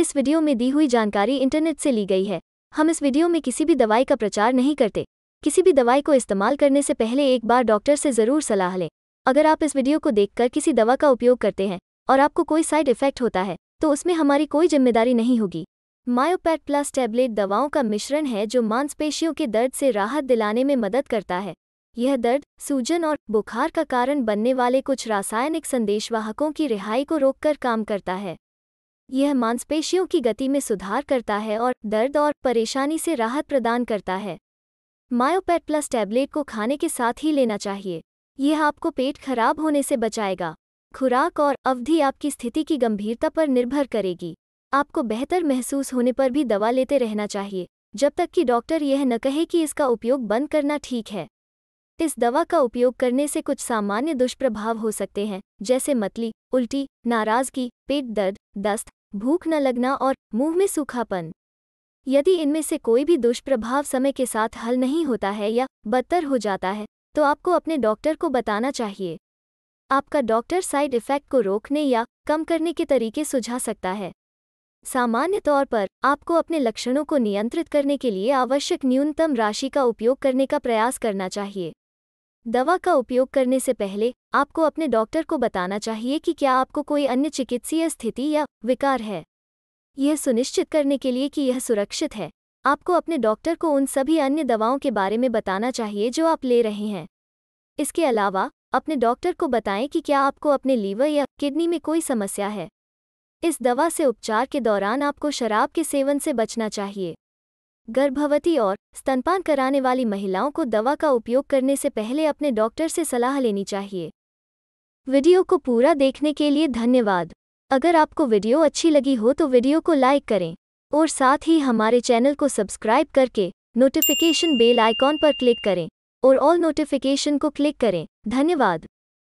इस वीडियो में दी हुई जानकारी इंटरनेट से ली गई है। हम इस वीडियो में किसी भी दवाई का प्रचार नहीं करते। किसी भी दवाई को इस्तेमाल करने से पहले एक बार डॉक्टर से ज़रूर सलाह लें। अगर आप इस वीडियो को देखकर किसी दवा का उपयोग करते हैं और आपको कोई साइड इफ़ेक्ट होता है तो उसमें हमारी कोई ज़िम्मेदारी नहीं होगी। मायोपैट प्लस टैबलेट दवाओं का मिश्रण है जो मांसपेशियों के दर्द से राहत दिलाने में मदद करता है। यह दर्द सूजन और बुखार का कारण बनने वाले कुछ रासायनिक संदेशवाहकों की रिहाई को रोककर काम करता है। यह मांसपेशियों की गति में सुधार करता है और दर्द और परेशानी से राहत प्रदान करता है। मायोपैट प्लस टैबलेट को खाने के साथ ही लेना चाहिए। यह आपको पेट खराब होने से बचाएगा। खुराक और अवधि आपकी स्थिति की गंभीरता पर निर्भर करेगी। आपको बेहतर महसूस होने पर भी दवा लेते रहना चाहिए। जब तक कि डॉक्टर यह न कहे कि इसका उपयोग बंद करना ठीक है। इस दवा का उपयोग करने से कुछ सामान्य दुष्प्रभाव हो सकते हैं, जैसे मतली, उल्टी, नाराज़गी, पेट दर्द, दस्त भूख न लगना और मुँह में सूखापन। यदि इनमें से कोई भी दुष्प्रभाव समय के साथ हल नहीं होता है या बदतर हो जाता है तो आपको अपने डॉक्टर को बताना चाहिए। आपका डॉक्टर साइड इफ़ेक्ट को रोकने या कम करने के तरीके सुझा सकता है। सामान्य तौर पर, आपको अपने लक्षणों को नियंत्रित करने के लिए आवश्यक न्यूनतम राशि का उपयोग करने का प्रयास करना चाहिए। दवा का उपयोग करने से पहले, आपको अपने डॉक्टर को बताना चाहिए कि क्या आपको कोई अन्य चिकित्सीय स्थिति या विकार है। यह सुनिश्चित करने के लिए कि यह सुरक्षित है। आपको अपने डॉक्टर को उन सभी अन्य दवाओं के बारे में बताना चाहिए जो आप ले रहे हैं। इसके अलावा, अपने डॉक्टर को बताएँ कि क्या आपको अपने लीवर या किडनी में कोई समस्या है। इस दवा से उपचार के दौरान आपको शराब के सेवन से बचना चाहिए। गर्भवती और स्तनपान कराने वाली महिलाओं को दवा का उपयोग करने से पहले अपने डॉक्टर से सलाह लेनी चाहिए। वीडियो को पूरा देखने के लिए धन्यवाद। अगर आपको वीडियो अच्छी लगी हो तो वीडियो को लाइक करें और साथ ही हमारे चैनल को सब्सक्राइब करके नोटिफिकेशन बेल आइकॉन पर क्लिक करें और ऑल नोटिफिकेशन को क्लिक करें। धन्यवाद।